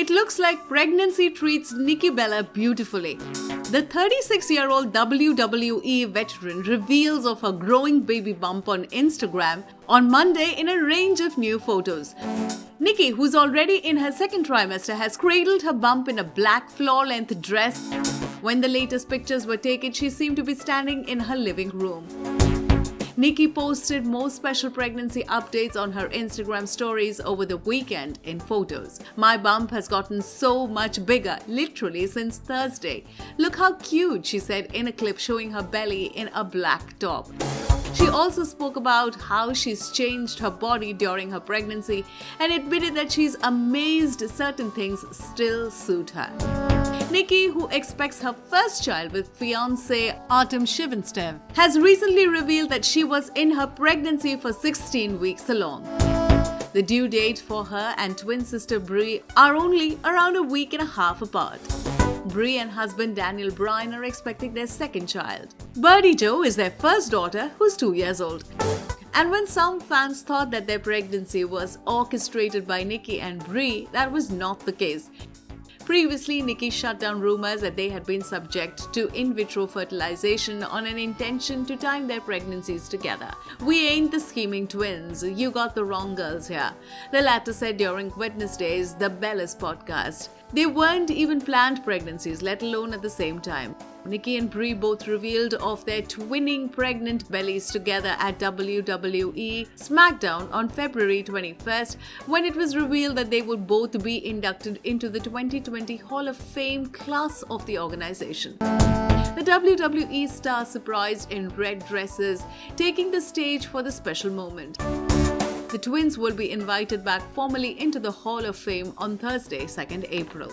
It looks like pregnancy treats Nikki Bella beautifully. The 36 year old WWE veteran reveals of her growing baby bump on Instagram on Monday in a range of new photos. Nikki, who's already in her second trimester, has cradled her bump in a black floor length dress. When the latest pictures were taken, she seemed to be standing in her living room. Nikki posted more special pregnancy updates on her Instagram stories over the weekend in photos. My bump has gotten so much bigger, literally since Thursday. Look how cute, she said in a clip showing her belly in a black top. She also spoke about how she's changed her body during her pregnancy and admitted that she's amazed certain things still suit her. Nikki, who expects her first child with fiance Artem Chigvintsev, has recently revealed that she was in her pregnancy for 16 weeks along. The due date for her and twin sister Brie are only around a week and a half apart. Brie and husband Daniel Bryan are expecting their second child. Birdie Joe is their first daughter, who's two years old. And when some fans thought that their pregnancy was orchestrated by Nikki and Brie, that was not the case. Previously, Nikki shut down rumors that they had been subject to in vitro fertilization on an intention to time their pregnancies together. We ain't the scheming twins, you got the wrong girls here. The latter said during Wednesday's The Bellas podcast. They weren't even planned pregnancies, let alone at the same time. Nikki and Brie both revealed of their twinning pregnant bellies together at WWE SmackDown on February 21st when it was revealed that they would both be inducted into the 2020 Hall of Fame class of the organization. The WWE star surprised in red dresses, taking the stage for the special moment. The twins will be invited back formally into the Hall of Fame on Thursday, 2nd April.